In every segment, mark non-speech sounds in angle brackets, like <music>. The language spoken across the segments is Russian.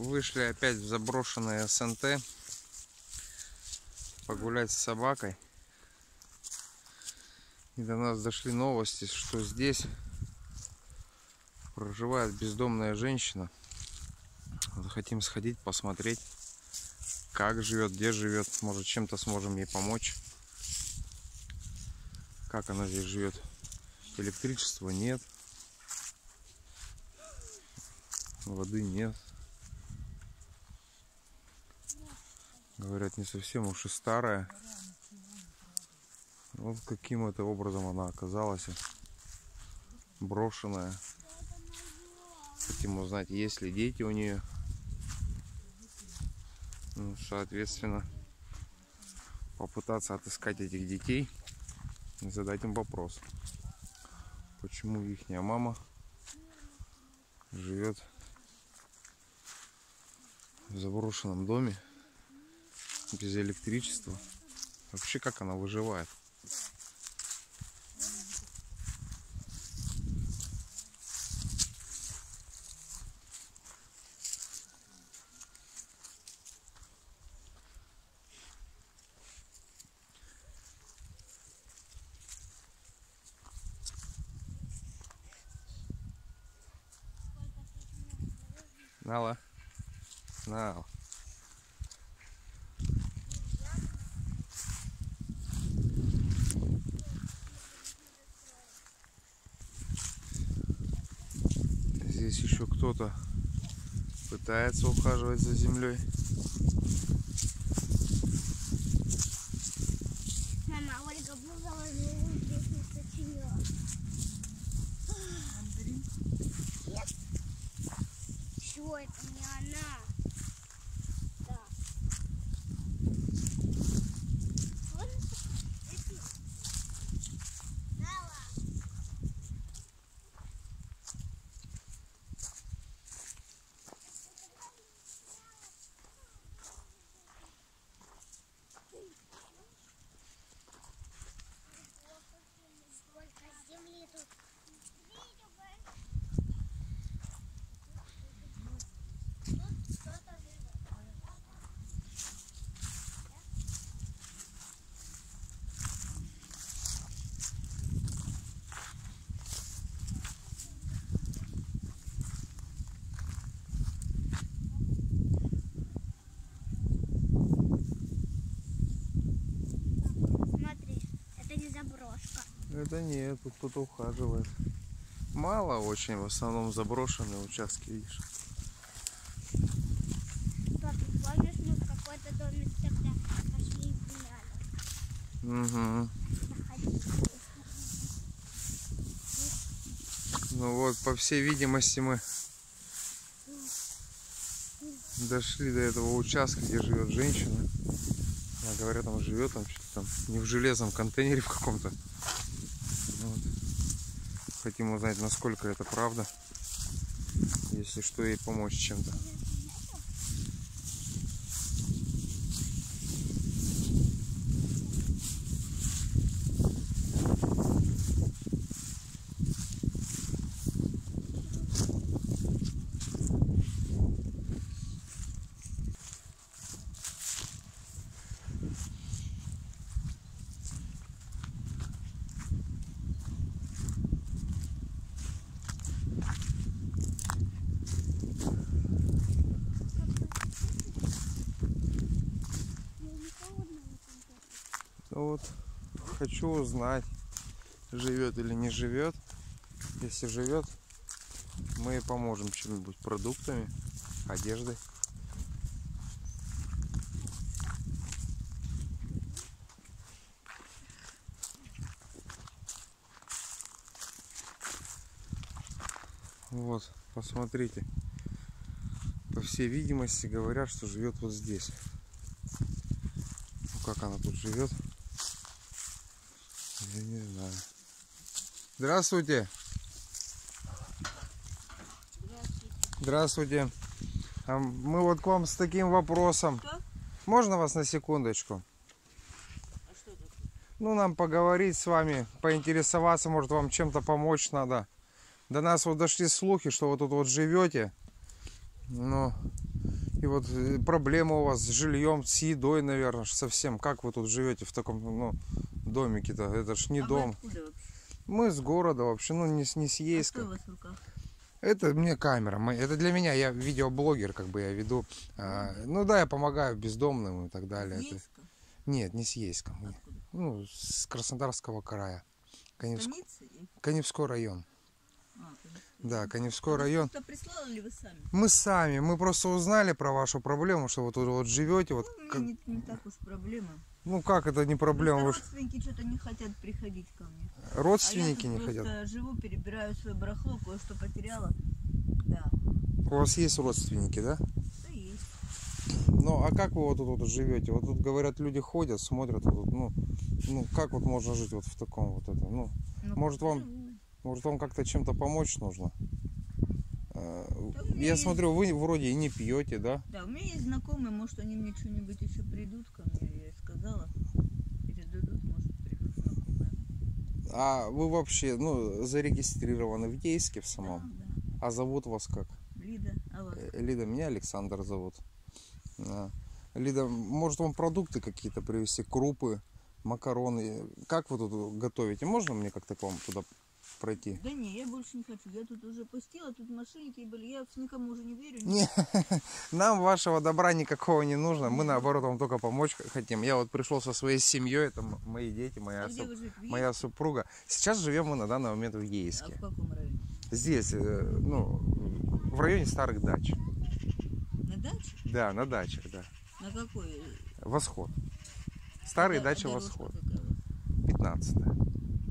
Вышли опять в заброшенное СНТ. Погулять с собакой. И до нас дошли новости, что здесь проживает бездомная женщина. Вот хотим сходить, посмотреть, как живет, где живет. Может, чем-то сможем ей помочь. Как она здесь живет. Электричества нет. Воды нет. Говорят, не совсем уж и старая. Вот каким это образом она оказалась. Брошенная. Хотим узнать, есть ли дети у нее. Ну, соответственно, попытаться отыскать этих детей и задать им вопрос. Почему их мама живет в заброшенном доме без электричества. Вообще как она выживает? Нала. Нала. Здесь еще кто-то пытается ухаживать за землей. Мама, Ольга Бузова песню сочинила. Нет. Чего это не она? Да. Вон эти. Нала. Сколько земли тут. Тут кто-то живет. Смотри, это не заброшка. Это нет, тут кто-то ухаживает. Мало очень, в основном заброшенные участки, видишь. Папа, помнишь, мы в какой-то домик тогда пошли и гуляли? Угу. Ну вот, по всей видимости, мы дошли до этого участка, где живет женщина. Она, говорят, там живет, там что-то там, не в железном контейнере в каком-то. Хотим узнать, насколько это правда. Если что, ей помочь чем-то. Я никого не знаю. Ну вот, хочу узнать, живет или не живет. Если живет, мы поможем чем-нибудь продуктами, одеждой. Вот, посмотрите. По всей видимости говорят, что живет вот здесь. Ну как она тут живет? Я не знаю. Здравствуйте. Здравствуйте. А Мы вот к вам с таким вопросом. Что? Можно вас на секундочку? А что такое? Ну, нам поговорить с вами, поинтересоваться, может, вам чем-то помочь надо. До нас вот дошли слухи, что вы тут вот живете. Ну, И вот э, проблема у вас с жильем, с едой, наверное, совсем. Как вы тут живете в таком ну, домике-то? Это ж не а дом. Вы? Мы с города вообще, ну не, не с А что Ейска. у вас в руках? Это мне камера. Это для меня, я видеоблогер, как бы я веду. а, ну да, я помогаю бездомным и так далее. Это-? Нет, не с Ейском. Откуда? Ну, с Краснодарского края. Каневск- Каневской район. Да, Каневской район. Кто-то прислал или вы сами? Мы сами, мы просто узнали про вашу проблему, что вы тут вот живете. Вот, Ну, как- мне не, не так уж проблема. ну как это не проблема? Вы ж- Родственники что-то не хотят приходить ко мне. родственники а я не хотят? просто живу, перебираю свое барахло, кое-что потеряла. Да, У вас есть родственники, да? да есть. Ну, а как вы вот тут вот живете? Вот тут говорят, люди ходят, смотрят, вот ну, ну, как вот можно жить вот в таком вот это, ну, Ну, Может, вам- живу. Может вам как-то чем-то помочь нужно? Э, Да Я смотрю, вы вроде и не пьете, да? Да, у меня есть знакомые, может, они мне что-нибудь еще придут ко мне, я сказала. Передадут, может, придут знакомые. А вы вообще, ну, зарегистрированы в Ейске в самом? Да, да. А зовут вас как? Лида, а вас? Э, Лида, меня Александр зовут. Да. Лида, может вам продукты какие-то привезти, крупы, макароны? Как вы тут готовите? Можно мне как-то к вам туда пройти? Да не, я больше не хочу. Я тут уже пустила, тут мошенники были. Я никому уже не верю. Не, <laughs> нам вашего добра никакого не нужно. Мы наоборот вам только помочь хотим. Я вот пришел со своей семьей, это мои дети, моя, А суп- моя супруга. Сейчас живем мы на данный момент в А Ейске. в каком районе? Здесь, э, ну, в районе старых дач. На даче? Да, на дачах, да. На какой? Восход. Старые Да- дачи Восход. какая у вас? 15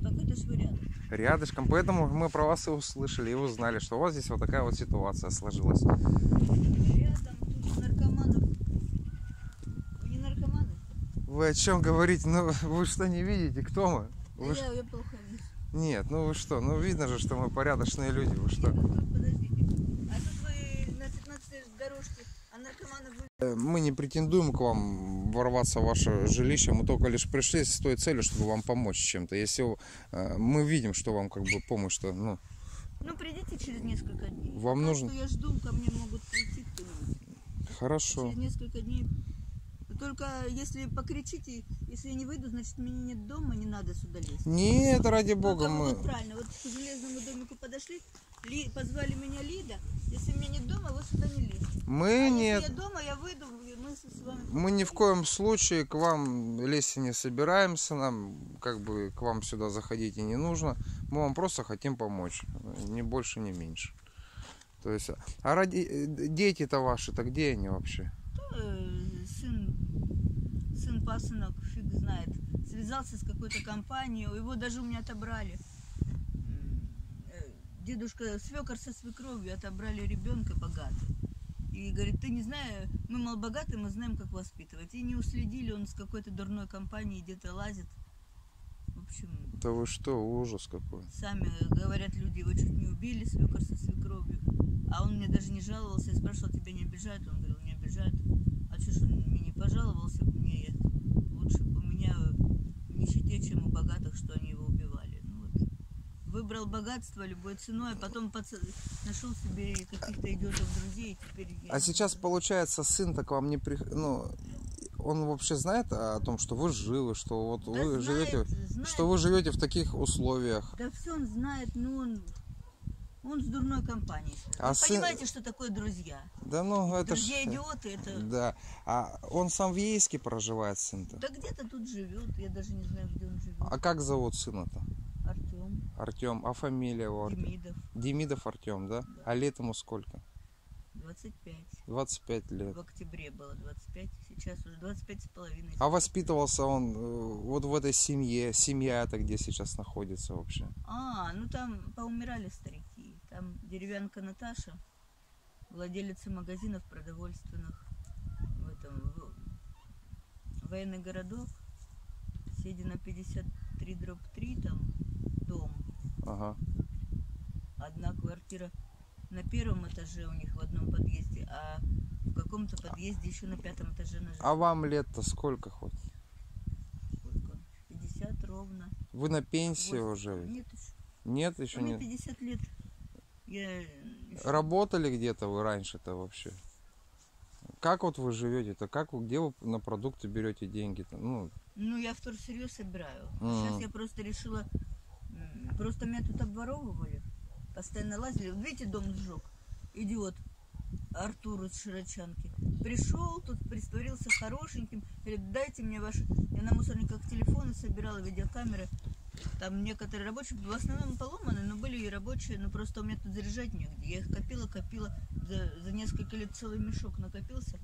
Так это ж вы рядом. Рядышком. Поэтому мы про вас и услышали, и узнали, что у вас здесь вот такая вот ситуация сложилась. Рядом, тут наркоманов. Вы не наркоманы? Вы о чем говорите? Ну, <laughs> вы что, не видите, кто мы? Да Вы я, я плохо вижу. Нет, ну вы что? Ну видно же, что мы порядочные люди. Вы что? Тут, подождите. А тут вы на 15 дорожке, а наркоманов вы... Э, Мы не претендуем к вам ворваться в ваше жилище, мы только лишь пришли с той целью, чтобы вам помочь чем-то. Если э, мы видим, что вам как бы помощь-то, ну, Ну, придите через несколько дней. Вам нужно- я жду, ко мне могут прийти кто-нибудь. хорошо. Через несколько дней. Только если покричите, если я не выйду, значит меня нет дома, не надо сюда лезть. Нет, ради бога, Только вы мы... вот правильно, вот к железному домику подошли, Ли- позвали меня Лида. Если меня нет дома, вы сюда не лезьте. Мы а нет. если я дома, я выйду, мы с с вами... Мы ни в коем случае к вам лезть не собираемся, нам как бы к вам сюда заходить и не нужно. Мы вам просто хотим помочь, ни больше, ни меньше. То есть, а ради... э, дети-то ваши-то где они вообще? Э, сын, сын пасынок, фиг знает, связался с какой-то компанией, его даже у меня отобрали. Э, Дедушка, свекор со свекровью отобрали ребенка богатый. И говорит, ты не знаешь, мы мол богатые, мы знаем, как воспитывать. И не уследили, он с какой-то дурной компанией где-то лазит. В общем, Да вы что, ужас какой. сами говорят люди, его чуть не убили, свекор со свекровью. А он мне даже не жаловался. Я спрашивала, тебя не обижают? Он говорил, не обижают. А что ж он мне не пожаловался? Мне лучше бы у меня в нищете, чем у богатых, что они его убивали. Ну вот. Выбрал богатство любой ценой, а потом поц- нашел себе каких-то идиотов друзей. Теперь я А сейчас, получается, сын-то к вам не при... Ну, он вообще знает о том, что вы живы, что вот Да вы знает, живете... знает. Что вы живете в таких условиях. Да все он знает, но он... Он с дурной компанией. А Вы сын- Понимаете, что такое друзья? Да ну, это ж... Друзья идиоты, это... Да. А он сам в Ейске проживает, сын-то? Да где-то тут живет, я даже не знаю, где он живет. А как зовут сына-то? Артем, Артем. А фамилия его? Артем? Демидов, Демидов Артем, да? А лет ему сколько? 25. 25 лет. В октябре было 25, сейчас уже 25 с половиной. А воспитывался он э, вот в этой семье. Семья это где сейчас находится вообще? А, ну там поумирали старики. Там деревянка Наташа, владелица магазинов продовольственных в этом в- военный городок, Седина 53 дробь 3, там дом. Ага. одна квартира на первом этаже у них в одном подъезде, а в каком-то подъезде еще на пятом этаже живет. А вам лет-то сколько хоть? Сколько? 50 ровно. Вы на пенсии Восемь. уже? Нет еще. Нет, еще Мне нет. 50 лет. Я Работали где-то вы раньше-то вообще? как вот вы живете-то? Как вы, где вы на продукты берете деньги-то? Ну, Ну, я вторсырье собираю. М. Сейчас я просто решила... Просто меня тут обворовывали. Постоянно лазили. Видите, дом сжег. Идиот. Артур из Широчанки. Пришел, тут притворился хорошеньким. Говорит, дайте мне ваши... Я на мусорниках телефоны собирала, видеокамеры. Там некоторые рабочие, в основном поломаны, но были и рабочие, но просто у меня тут заряжать негде. Я их копила, копила, за, за несколько лет целый мешок накопился,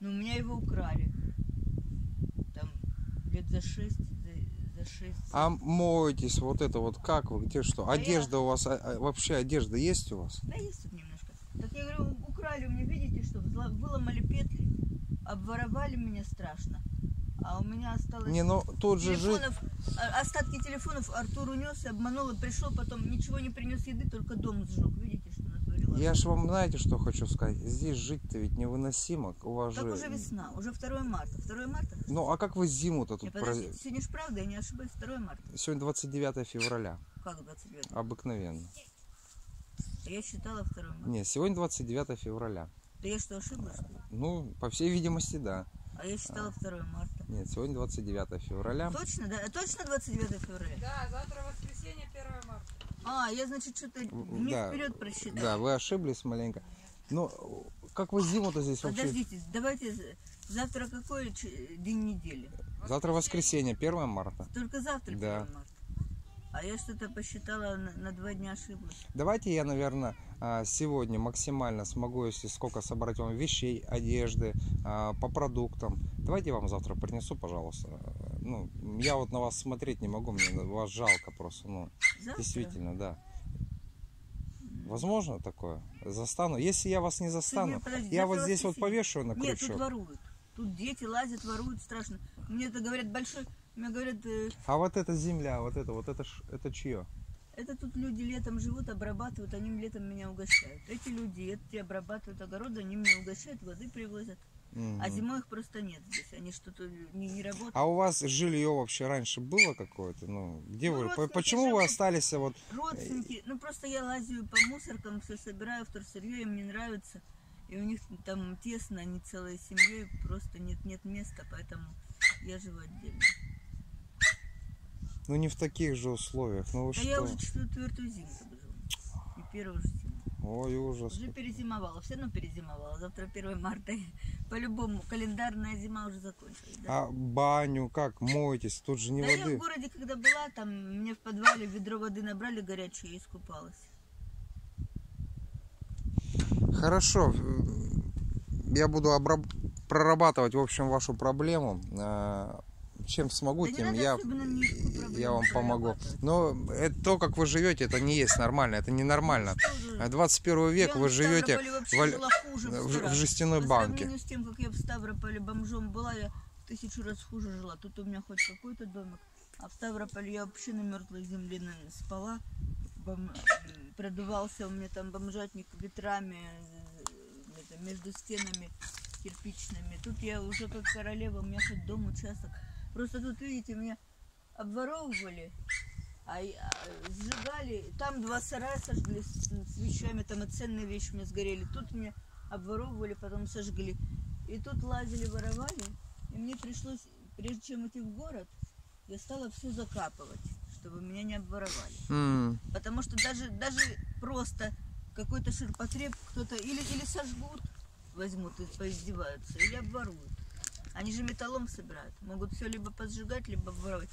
но у меня его украли. Там лет за шесть, за, за шесть. а моетесь, вот это вот как вы, где что? А я- Одежда у вас, а- а вообще одежда есть у вас? Да есть тут немножко. Так я говорю, украли у меня, видите, что выломали петли, обворовали меня страшно. А у меня осталось Не, ну тут же жить... а- остатки телефонов Артур унес и обманул, и пришел потом, ничего не принес еды, только дом сжег. Видите, что натворила? Я ж вам, знаете, что хочу сказать? Здесь жить-то ведь невыносимо. У вас Так же... уже весна, уже 2 марта. 2 марта? Ну, а как вы зиму-то тут подожди, про- сегодня ж правда, я не ошибаюсь, 2 марта. Сегодня 29 февраля. Как 29? Обыкновенно. Я считала 2 марта. Не, сегодня 29 февраля. Да я что, ошиблась? Ну, по всей видимости, да. А я считала 2 марта. Нет, сегодня 29 февраля. Точно, да? Точно 29 февраля? Да, завтра воскресенье, 1 марта. А, я, значит, что-то не да. вперед просчитала. Да, вы ошиблись маленько. Ну, как вы зиму-то здесь вообще? Подождите, давайте, завтра какой день недели? Завтра воскресенье, 1 марта. Только завтра 1 Да. марта. А я что-то посчитала, на, на два дня ошиблась. Давайте я, наверное, сегодня максимально смогу, если сколько собрать вам вещей, одежды, а, по продуктам. Давайте я вам завтра принесу, пожалуйста. Ну, я вот на вас смотреть не могу, мне вас жалко просто, ну, Завтра? действительно, да. Возможно такое? Застану? Если я вас не застану, подожди, я вот здесь вот повешу на Нет, тут крючок. воруют. Тут дети лазят, воруют, страшно. Мне это говорят большой, мне говорят, э, А вот эта земля, вот это, вот это, это чье? это тут люди летом живут, обрабатывают, они летом меня угощают. Эти люди, эти обрабатывают огороды, они меня угощают, воды привозят. А зимой их просто нет здесь, они что-то не, не работают. А у вас жилье вообще раньше было какое-то? Ну, где Ну, вы? Почему вы остались вот? Родственники, ну просто я лазю по мусоркам, все собираю, вторсырье, им не нравится. И у них там тесно, они целой семьей, просто нет, нет места, поэтому я живу отдельно. Ну не в таких же условиях. Ну вы Да что? я уже четвертую зиму живу. И первую же зиму. Ой, ужас. Уже перезимовала, все равно перезимовала. Завтра 1 марта. По-любому, календарная зима уже закончилась. Да? А баню как моетесь? Тут же не да я воды. в городе, когда была, там мне в подвале ведро воды набрали горячее и искупалась. Хорошо. Я буду обраб- прорабатывать, в общем, вашу проблему. Чем смогу, Да не тем я, я вам помогу. Но это то, как вы живете, это не есть нормально, это же? А 21 век Я вы живете в, в, в жестяной По банке. с тем, как я в Ставрополе бомжом была, я тысячу раз хуже жила. Тут у меня хоть какой-то домик. А в Ставрополе я вообще на мертвой земле спала. Бом- Продувался у меня там бомжатник ветрами э, это, между стенами кирпичными. Тут я уже как королева, у меня хоть дом, участок. Просто тут, видите, меня обворовывали, а, а, сжигали. Там два сарая сожгли с, с вещами, там и ценные вещи у меня сгорели. Тут меня обворовывали, потом сожгли. И тут лазили, воровали. И мне пришлось, прежде чем идти в город, я стала все закапывать, чтобы меня не обворовали. М, Потому что даже, даже просто какой-то ширпотреб кто-то или, или сожгут, возьмут и поиздеваются, или обворуют. Они же металлом собирают. Могут все либо поджигать, либо обворовать.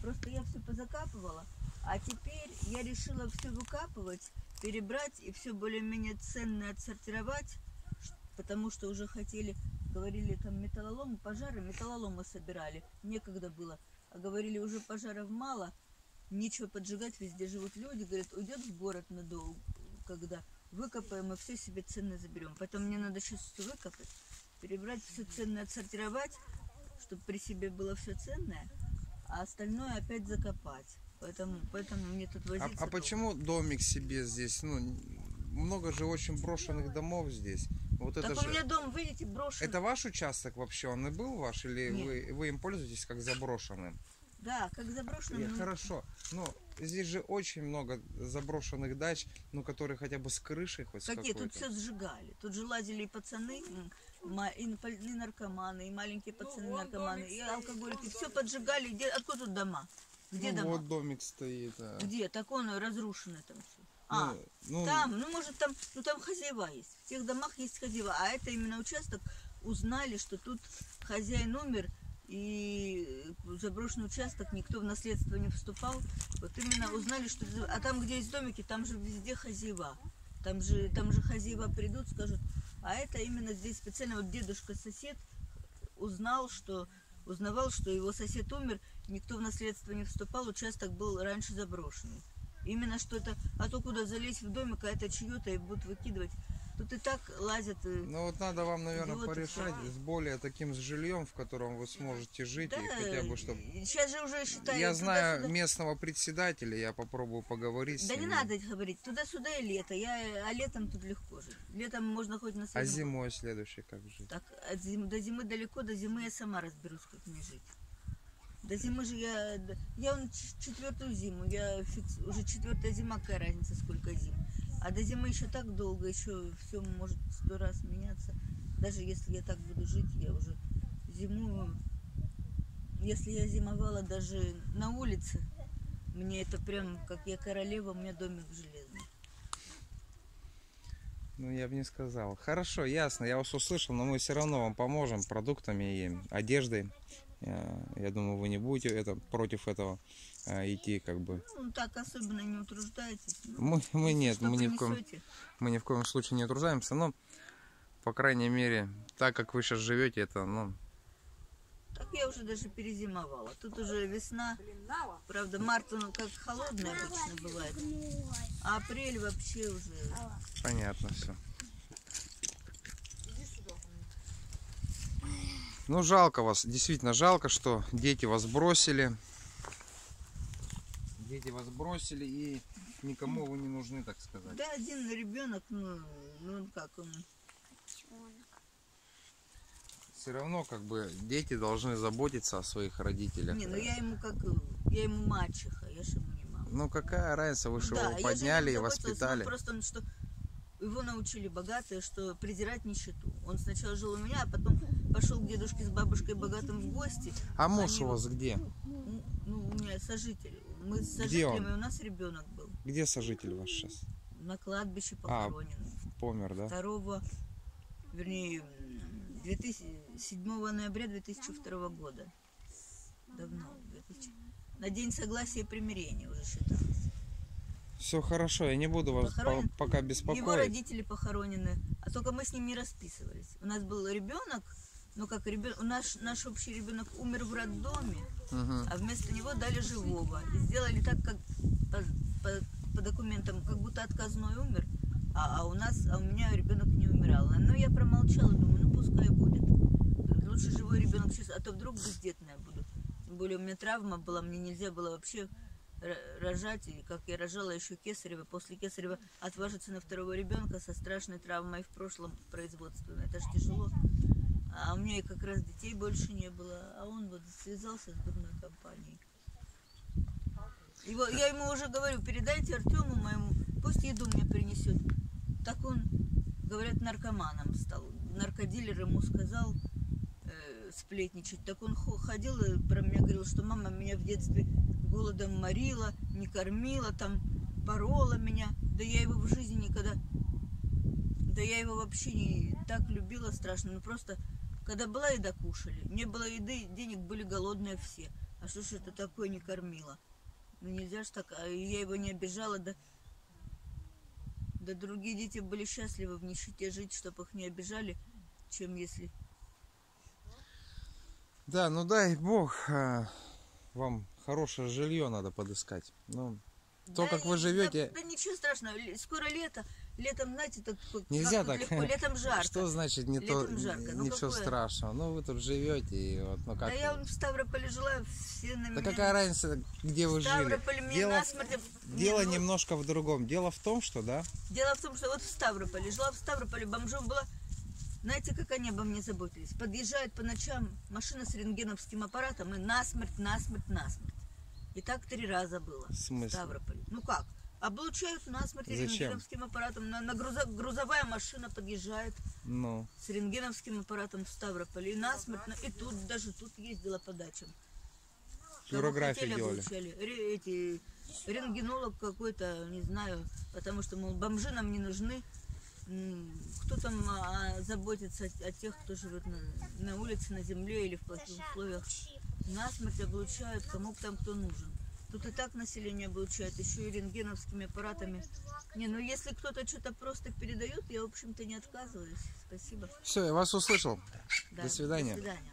Просто я все позакапывала. А теперь я решила все выкапывать, перебрать и все более-менее ценное отсортировать, потому что уже хотели, говорили там металлолом, пожары, металлоломы собирали, некогда было. А говорили, уже пожаров мало, нечего поджигать, везде живут люди, говорят, уйдет в город надолго, когда выкопаем и все себе ценное заберем. Поэтому мне надо сейчас все выкопать, перебрать все ценное, отсортировать, чтобы при себе было все ценное, а остальное опять закопать. Поэтому, поэтому мне тут А, возиться. а долго. почему домик себе здесь? Ну, много же очень брошенных домов здесь. Вот Так это у же. меня дом, видите, брошен. Это ваш участок вообще? Он и был ваш? Или Нет. вы, вы им пользуетесь как заброшенным? Да, как заброшено. Не, ну, Хорошо. Но здесь же очень много заброшенных дач, ну, которые хотя бы с крышей хоть Какие? Тут все сжигали. Тут же лазили и пацаны, и, наркоманы, и маленькие пацаны наркоманы, и алкоголики. Все поджигали. Где, откуда тут дома? Где ну, дома? вот домик стоит. а. Где? Так он разрушенный там все. А, Ну, ну, там, ну может там, ну там хозяева есть. В тех домах есть хозяева. А это именно участок узнали, что тут хозяин умер, и заброшенный участок, никто в наследство не вступал. Вот именно узнали, что... А там, где есть домики, там же везде хозяева. Там же, там же хозяева придут, скажут, а это именно здесь специально вот дедушка-сосед узнал, что узнавал, что его сосед умер, никто в наследство не вступал, участок был раньше заброшенный. Именно что это, а то куда залезть в домик, а это чье-то и будут выкидывать. Тут и так лазят. э, ну вот надо вам, наверное, идиоты порешать всякие. с более таким с жильем, в котором вы сможете жить, и хотя бы чтобы... сейчас же уже считаю. Я знаю местного председателя, я попробую поговорить с Да не надо говорить. Туда-сюда и лето. Я, а летом тут легко жить. Летом можно хоть на А зимой следующий как жить? Так, от зим- до зимы далеко, до зимы я сама разберусь, как мне жить. До зимы же я... Я вон четвертую зиму, я фикс, уже четвертая зима, какая разница, сколько зим. А до зимы еще так долго, еще все может сто раз меняться. Даже если я так буду жить, я уже зимую... Если я зимовала даже на улице, мне это прям, как я королева, у меня домик железный. Ну, я бы не сказал. Хорошо, ясно, я вас услышал, но мы все равно вам поможем продуктами и одеждой. Э, Я думаю, вы не будете это, против этого э, идти, как бы. Ну, так особенно не утруждайтесь. Ну, Мы, мы нет, мы ни, в коем, мы ни в коем случае не труждаемся, но, по крайней мере, так как вы сейчас живете, это, ну, Так я уже даже перезимовала. Тут уже весна. Правда, март, он как холодный обычно бывает. А апрель вообще уже... понятно все. Ну, жалко вас, действительно жалко, что дети вас бросили. Дети вас бросили и никому вы не нужны, так сказать. Да, один ребенок, ну, ну как он... Все равно, как бы, дети должны заботиться о своих родителях. Не, ну я ему как... Я ему мачеха, я же ему не мама. Ну, какая разница, вы же Да, его же подняли и воспитали. ну, Просто он, что его научили богатые, что презирать нищету. Он сначала жил у меня, а потом пошел к дедушке с бабушкой богатым в гости. А муж они у вас где? Ну, ну, у меня сожитель. Мы с сожителями, у нас ребенок был. Где сожитель ваш сейчас? На кладбище А, похоронен. Помер, да? 2, вернее, м, 2000 7 ноября 2002 года. Давно. 2000. На день согласия и примирения уже считалось. Все хорошо, я не буду вас Похоронен? по- пока Его беспокоить. родители похоронены, а только мы с ним не расписывались. У нас был ребенок, ну как ребенок, наш, наш общий ребенок умер в роддоме, а вместо него дали живого. И сделали так, как по, по- по документам, как будто отказной умер, а, а у нас, а у меня ребенок не умирал. Но я промолчала, думаю, ну пускай будет. Лучше живой ребенок сейчас, а то вдруг бездетная буду. Тем более у меня травма была, мне нельзя было вообще рожать, и как я рожала еще кесарева, после кесарева отважиться на второго ребенка со страшной травмой в прошлом производственной, это же тяжело. А у меня и как раз детей больше не было, а он вот связался с дурной компанией. Его, я ему уже говорю, передайте Артему моему, пусть еду мне принесет. Так он, говорят, наркоманом стал. Наркодилер ему сказал э, сплетничать. Так он хо- ходил и про меня говорил, что мама меня в детстве голодом морила, не кормила, там борола меня. Да я его в жизни никогда... Да я его вообще не так любила страшно. Ну просто, когда была еда, кушали. Не было еды, денег были голодные все. А что ж это такое не кормила? Ну нельзя ж так, а я его не обижала, да... Да другие дети были счастливы в нищете жить, чтобы их не обижали, чем если... Да, ну дай бог, а, вам хорошее жилье надо подыскать. Ну, то, Да как вы живете- Да, да ничего страшного, скоро лето, летом, знаете, так Нельзя так. легко, летом <laughs> жарко. Что значит не то, Летом жарко, ну ничего какое? страшного. Ну, вы тут живете, и вот, ну как. Да я вон в Ставрополе жила, все на Да меня... какая разница, где вы В жили? Дело, насмерть... дело Не, ну, немножко в другом. Дело в том, что, да, Дело в том, что вот в Ставрополе, жила в Ставрополе, бомжов было Знаете, как они обо мне заботились? Подъезжают по ночам машина с рентгеновским аппаратом и насмерть, насмерть, насмерть. И так три раза было. В смысле? В Ставрополе. Ну как? Облучают насмерть Зачем? рентгеновским аппаратом. На, на грузо- грузовая машина подъезжает Ну, с рентгеновским аппаратом в Ставрополе. И насмерть, на- и тут, даже тут ездила по дачам. Флюорографию делали. облучали. Ре- эти, рентгенолог какой-то, не знаю, потому что, мол, бомжи нам не нужны. Кто там а, заботится о, о тех, кто живет на, на улице, на земле или в плохих условиях. Насмерть облучают, кому там кто нужен. Тут и так население облучает, еще и рентгеновскими аппаратами. Не, ну если кто-то что-то просто передает, я, в общем-то, не отказываюсь. Спасибо. все, я вас услышал. Да, До свидания. До свидания.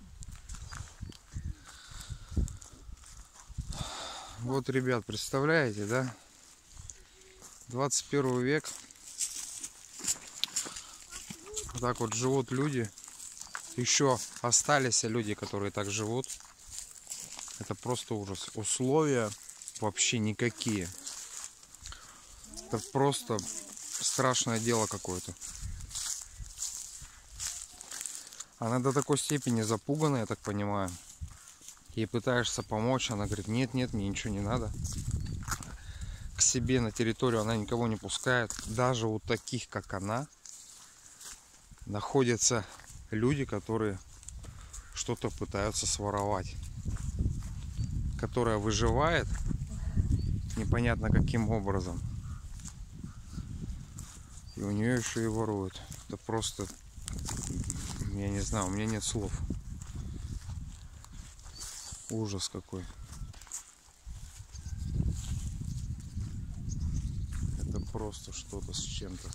Вот, ребят, представляете, да? 21 век. Вот так вот живут люди. Еще остались люди, которые так живут. Это просто ужас. Условия вообще никакие. Это просто страшное дело какое-то. Она до такой степени запугана, я так понимаю. Ей пытаешься помочь, она говорит, нет, нет, мне ничего не надо. К себе на территорию она никого не пускает. Даже у таких, как она, находятся люди, которые что-то пытаются своровать. Которая выживает непонятно каким образом. И у нее еще и воруют. Это просто, я не знаю, у меня нет слов. Ужас какой. Это просто что-то с чем-то.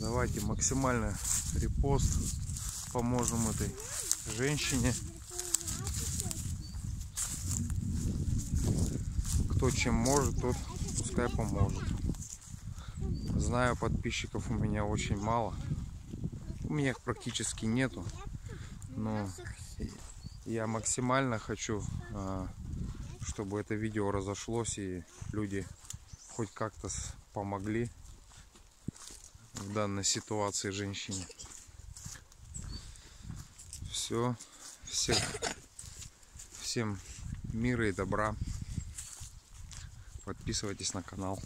Давайте максимально репост. Поможем этой женщине. Кто чем может, тот пускай поможет. Знаю, подписчиков у меня очень мало. У меня их практически нету. Но я максимально хочу, а, чтобы это видео разошлось и люди хоть как-то помогли в данной ситуации женщине. Все. Всех, всем мира и добра. Подписывайтесь на канал.